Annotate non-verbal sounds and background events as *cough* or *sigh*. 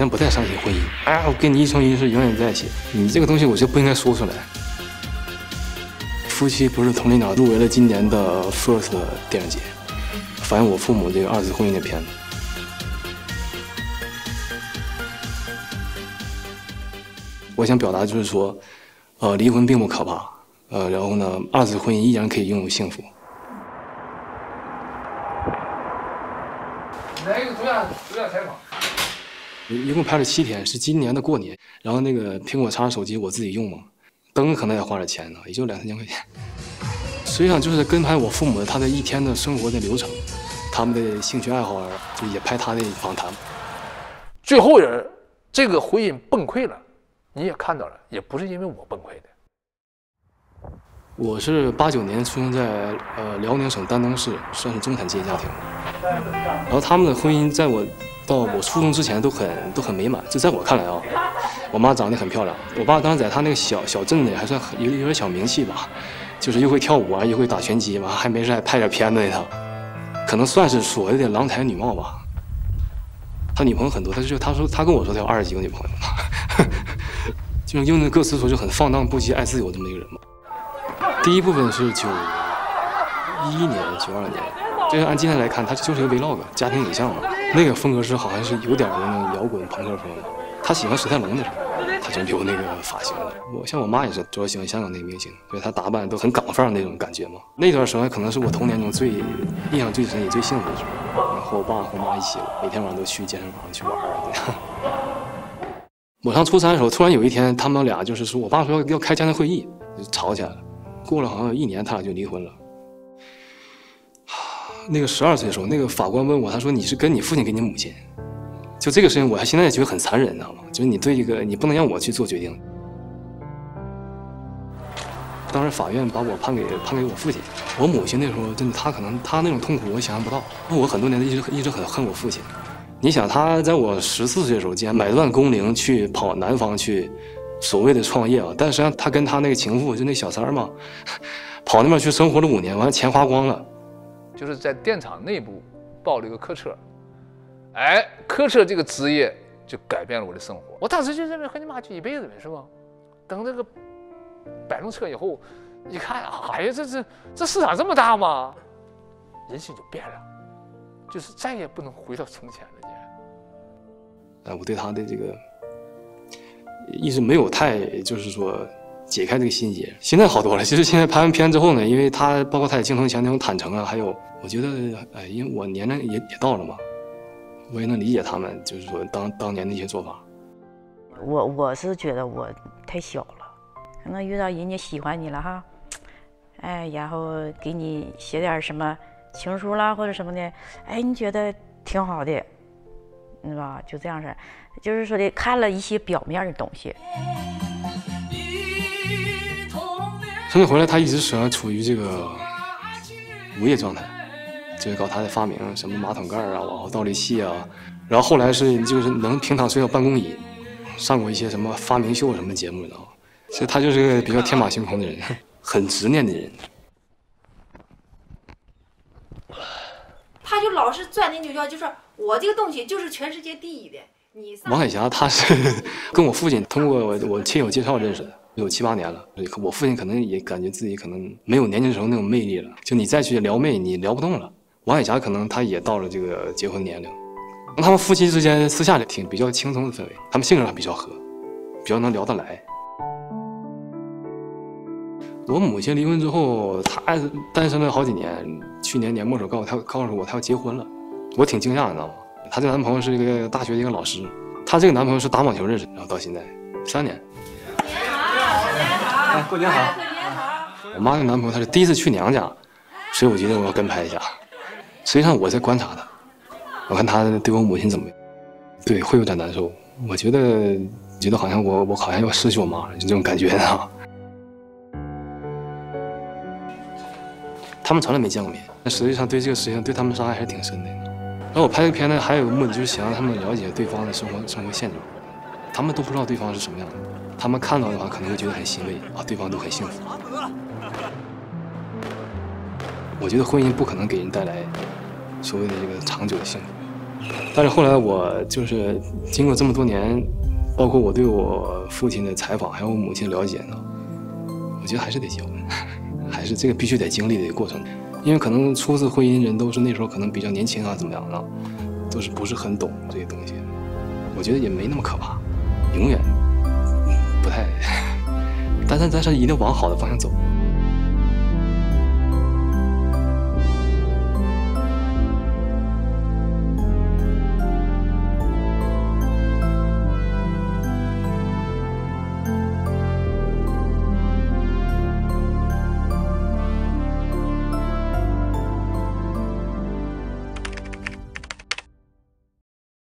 先不太相信婚姻。哎，我跟你一生一世永远在一起，你这个东西我就不应该说出来。夫妻不是同林鸟入围了今年的 FIRST 电影节，反映我父母这个二次婚姻的片子。我想表达就是说，呃，离婚并不可怕，呃，然后呢，二次婚姻依然可以拥有幸福。来一个独家独家采访。一一共拍了七天，是今年的过年。然后那个苹果叉手机我自己用嘛，灯可能也花点钱呢，也就两三千块钱。实际上就是跟拍我父母他的一天的生活的流程，他们的兴趣爱好，就也拍他的访谈。最后人这个婚姻崩溃了，你也看到了，也不是因为我崩溃的。我是八九年出生在呃辽宁省丹东市，算是中产阶级家庭。然后他们的婚姻在我到我初中之前都很都很美满，就在我看来啊，我妈长得很漂亮，我爸当时在他那个小小镇里还算有有点小名气吧，就是又会跳舞啊，又会打拳击嘛，还没事还拍点片子那套，可能算是所谓的郎才女貌吧。他女朋友很多，他就他说他跟我说他有二十几个女朋友，*laughs* 就用那歌词说就很放荡不羁、爱自由这么一个人嘛。第一部分是九一年、九二年，就是按今天来看，它就是一个 vlog 家庭影像嘛。那个风格是好像是有点儿那种摇滚朋克风的。他喜欢史泰龙的时候，他就留那个发型了。我像我妈也是，主要喜欢香港那个明星，所以她打扮都很港范儿那种感觉嘛。那段时候可能是我童年中最印象最深也最幸福的时候，和我爸和我妈一起，每天晚上都去健身房去玩儿。我上初三的时候，突然有一天，他们俩就是说我爸说要开家庭会议，吵起来了。过了好像有一年，他俩就离婚了。那个十二岁的时候，那个法官问我，他说：“你是跟你父亲跟你母亲？”就这个事情，我还现在觉得很残忍，你知道吗？就是你对一个，你不能让我去做决定。当时法院把我判给判给我父亲，我母亲那时候真的，她可能她那种痛苦我想象不到。我很多年一直一直很恨我父亲。你想，他在我十四岁的时候，竟然买断工龄去跑南方去，所谓的创业啊！但实际上他跟他那个情妇就那小三儿嘛，*laughs* 跑那边去生活了五年，完了钱花光了。就是在电厂内部报了一个客车，哎，客车这个职业就改变了我的生活。我当时就认为和你妈就一辈子呗，是吧？等这个摆弄车以后，一看，哎呀，这这这市场这么大吗？人心就变了，就是再也不能回到从前了。哎，我对他的这个一直没有太就是说解开这个心结。现在好多了，其实现在拍完片之后呢，因为他包括他在镜头前那种坦诚啊，还有我觉得，哎，因为我年龄也也到了嘛，我也能理解他们，就是说当当年的一些做法。我我是觉得我太小了，可能遇到人家喜欢你了哈，哎，然后给你写点什么情书啦或者什么的，哎，你觉得挺好的。是吧？就这样式就是说的看了一些表面的东西。从那回来，他一直实际上处于这个无业状态，就是搞他的发明，什么马桶盖啊、往后倒立器啊。然后后来是就是能平躺睡到办公椅，上过一些什么发明秀什么节目，你知道吗？所以他就是个比较天马行空的人，很执念的人。*laughs* 他就老是钻牛角尖，就是。我这个东西就是全世界第一的。你王海霞，他是 *laughs* 跟我父亲通过我我亲友介绍认识的，有七八年了。我父亲可能也感觉自己可能没有年轻时候那种魅力了，就你再去撩妹，你撩不动了。王海霞可能他也到了这个结婚年龄，他们夫妻之间私下里挺比较轻松的氛围，他们性格还比较合，比较能聊得来。我母亲离婚之后，她单身了好几年，去年年末时候告诉她告诉我她要结婚了。我挺惊讶，你知道吗？她这男朋友是一个大学的一个老师，她这个男朋友是打网球认识，然后到现在三年。过年好，过年好，我妈的男朋友他是第一次去娘家，所以我觉得我要跟拍一下。实际上我在观察他，我看他对我母亲怎么，对，会有点难受。我觉得觉得好像我我好像要失去我妈了，就这种感觉啊。他们从来没见过面，但实际上对这个事情对他们伤害还是挺深的。然后我拍这个片呢，还有个目的就是想让他们了解对方的生活生活现状。他们都不知道对方是什么样的，他们看到的话可能会觉得很欣慰啊，对方都很幸福。我觉得婚姻不可能给人带来所谓的这个长久的幸福，但是后来我就是经过这么多年，包括我对我父亲的采访，还有我母亲的了解呢，我觉得还是得结婚，*laughs* 还是这个必须得经历的一个过程。因为可能初次婚姻人都是那时候可能比较年轻啊，怎么样啊，都是不是很懂这些东西。我觉得也没那么可怕，永远不太，*laughs* 但是但是一定往好的方向走。